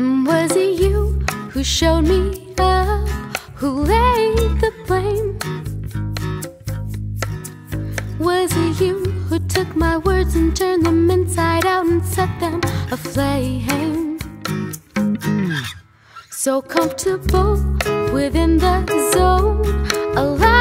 Was it you who showed me up? Who laid the blame? Was it you who took my words and turned them inside out and set them aflame? So comfortable within the zone, alive.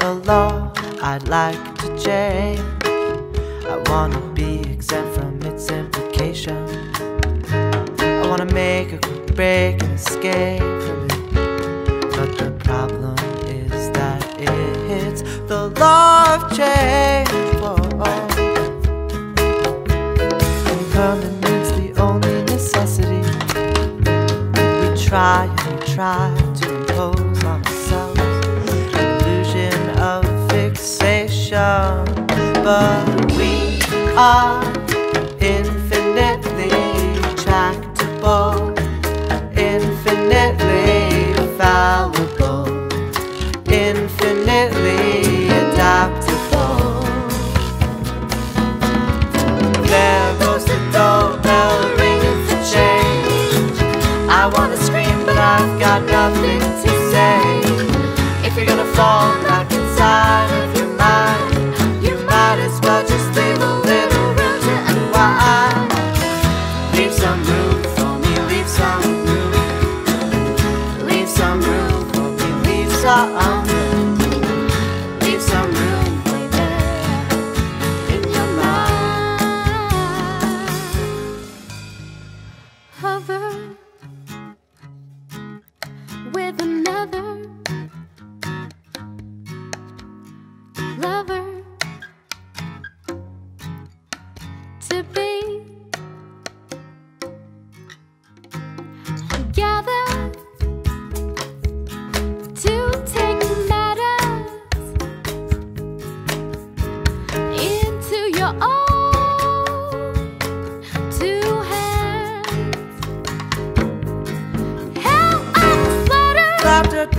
A law I'd like to change. I wanna be exempt from its implication. I wanna make a quick break and escape from it. But the problem is that it hits the law of change. Permanence, the only necessity. We try and we try. but we are in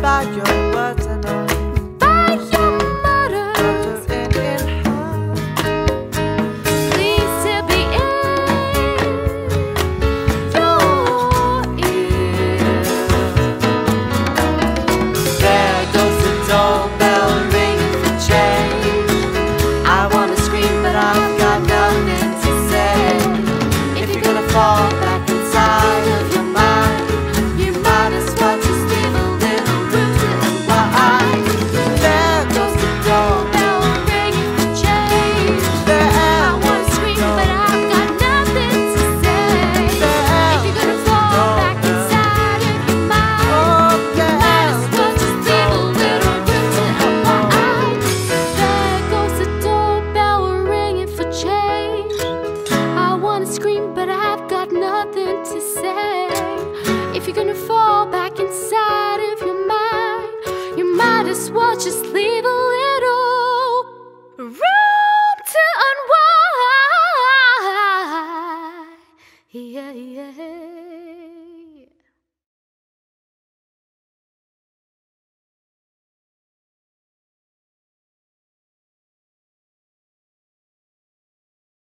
by your words